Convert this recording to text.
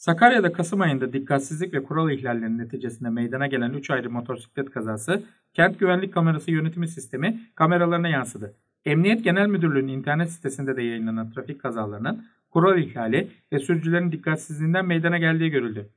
Sakarya'da Kasım ayında dikkatsizlik ve kural ihlallerinin neticesinde meydana gelen 3 ayrı motosiklet kazası kent güvenlik kamerası yönetimi sistemi kameralarına yansıdı. Emniyet Genel Müdürlüğü'nün internet sitesinde de yayınlanan trafik kazalarının kural ihlali ve sürücülerin dikkatsizliğinden meydana geldiği görüldü.